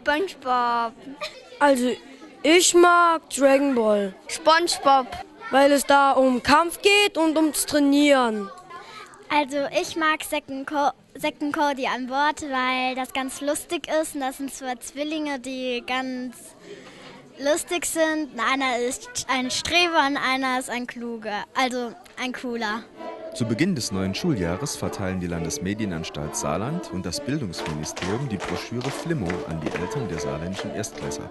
SpongeBob. Also, ich mag Dragon Ball. SpongeBob. Weil es da um Kampf geht und ums Trainieren. Also ich mag Second, Co Second Cody an Bord, weil das ganz lustig ist und das sind zwei Zwillinge, die ganz lustig sind. Einer ist ein Streber und einer ist ein kluger, also ein cooler. Zu Beginn des neuen Schuljahres verteilen die Landesmedienanstalt Saarland und das Bildungsministerium die Broschüre Flimmo an die Eltern der saarländischen Erstklässler.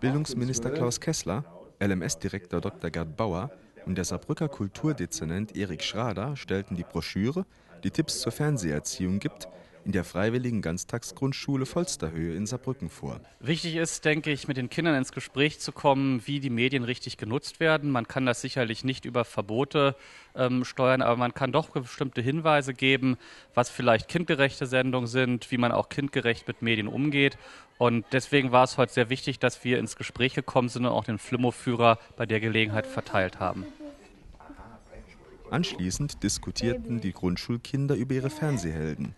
Bildungsminister Klaus Kessler, LMS-Direktor Dr. Gerd Bauer und der Saarbrücker Kulturdezernent Erik Schrader stellten die Broschüre, die Tipps zur Fernseherziehung gibt, in der Freiwilligen Ganztagsgrundschule Volsterhöhe in Saarbrücken vor. Wichtig ist, denke ich, mit den Kindern ins Gespräch zu kommen, wie die Medien richtig genutzt werden. Man kann das sicherlich nicht über Verbote ähm, steuern, aber man kann doch bestimmte Hinweise geben, was vielleicht kindgerechte Sendungen sind, wie man auch kindgerecht mit Medien umgeht. Und deswegen war es heute sehr wichtig, dass wir ins Gespräch gekommen sind und auch den Flimmo-Führer bei der Gelegenheit verteilt haben. Anschließend diskutierten die Grundschulkinder über ihre Fernsehhelden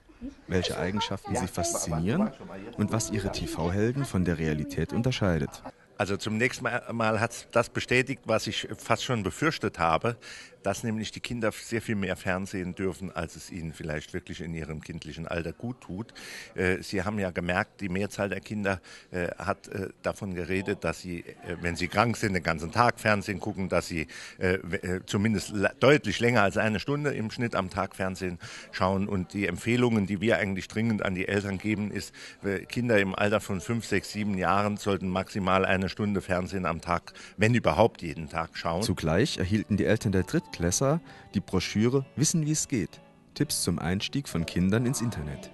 welche Eigenschaften sie faszinieren und was ihre TV-Helden von der Realität unterscheidet. Also zum nächsten Mal hat das bestätigt, was ich fast schon befürchtet habe, dass nämlich die Kinder sehr viel mehr Fernsehen dürfen, als es ihnen vielleicht wirklich in ihrem kindlichen Alter gut tut. Äh, sie haben ja gemerkt, die Mehrzahl der Kinder äh, hat äh, davon geredet, dass sie, wenn sie krank sind, den ganzen Tag Fernsehen gucken, dass sie zumindest deutlich länger als eine Stunde im Schnitt am Tag Fernsehen schauen. Und die Empfehlungen, die wir eigentlich dringend an die Eltern geben, ist, Kinder im Alter von fünf, sechs, sieben Jahren sollten maximal eine Stunde Fernsehen am Tag, wenn überhaupt jeden Tag schauen. Zugleich erhielten die Eltern der Drittklässler die Broschüre Wissen, wie es geht. Tipps zum Einstieg von Kindern ins Internet.